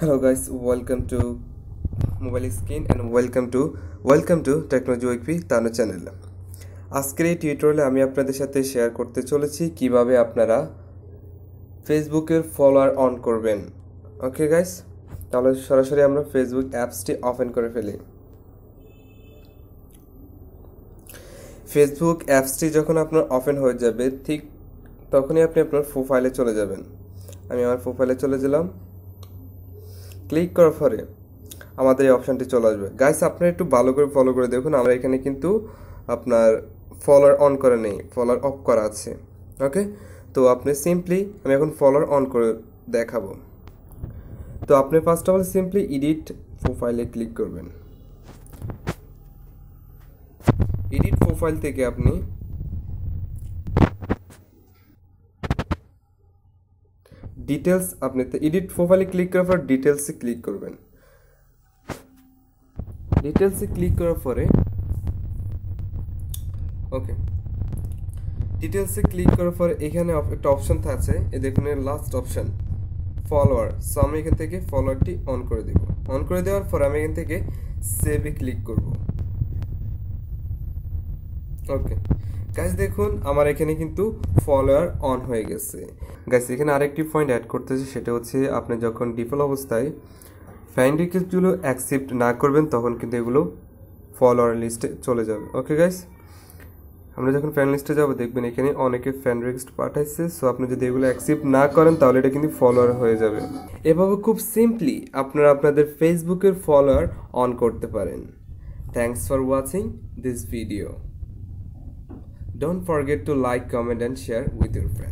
Hello guys, welcome to Mobile Skin and welcome to welcome to Technology Weekly তানো channel আজকের এই টিউটোরিয়ালে আমি আপনাদের সাথে শেয়ার করতে চলেছি কীভাবে আপনারা ফেসবুকের ফলোয়ার অন করবেন। ওকে গাইস তাহলে সরাসরি আমরা ফেসবুক অ্যাপসটি ওপেন করে ফেলি। ফেসবুক অ্যাপসটি যখন আপনার ওপেন হয়ে যাবে ঠিক তখনই আপনি আপনার প্রোফাইলে চলে যাবেন। আমি আমার প্রোফাইলে চলে গেলাম। ক্লিক করার পরে আমাদের এই অপশানটি চলে আসবে। গাইস আপনারা একটু ভালো করে ফলো করে দেখুন, আমরা এখানে কিন্তু আপনার ফলোয়ার অন করা নেই ফলোয়ার অফ করা আছে ওকে তো আপনি সিম্পলি আমি এখন ফলোয়ার অন করে দেখাবো। তো আপনি first of all simply edit প্রোফাইলে ক্লিক করবেন। এডিট প্রোফাইল থেকে আপনি ডিটেলস আপনি এডিট প্রোফাইলে ক্লিক করার পর ডিটেলসে ক্লিক করবেন। ডিটেলসে ক্লিক করার পরে ওকে ডিটেলসে ক্লিক করার পরে এখানে একটা অপশন আছে এ দেখুন এর লাস্ট অপশন ফলোয়ার সো আমি এখান থেকে ফলোয়ারটি অন করে দেব। অন করে দেওয়ার পর আমি এখান থেকে সেভে ক্লিক করব। ওকে গাইস দেখুন, আমার এখানে কিন্তু ফলোয়ার অন হয়ে গেছে। গাইজ এখানে আরেকটি পয়েন্ট অ্যাড করতেছি, সেটা হচ্ছে আপনি যখন ডিফল্ট অবস্থায় ফ্যান রিকোয়েস্টগুলো অ্যাকসেপ্ট না করবেন, তখন কিন্তু এগুলো ফলোয়ার লিস্টে চলে যাবে। ওকে গাইস আমরা যখন ফ্যান লিস্টে যাব, দেখবেন এখানে অনেকে ফ্যান রিকোয়েস্ট পাঠাইছে। সো আপনি যদি এগুলো অ্যাকসেপ্ট না করেন, তাহলে এটা কিন্তু ফলোয়ার হয়ে যাবে। এভাবে খুব সিম্পলি আপনারা আপনাদের ফেসবুকের ফলোয়ার অন করতে পারেন। Thanks for watching this video Don't forget to like, comment, and share with your friends.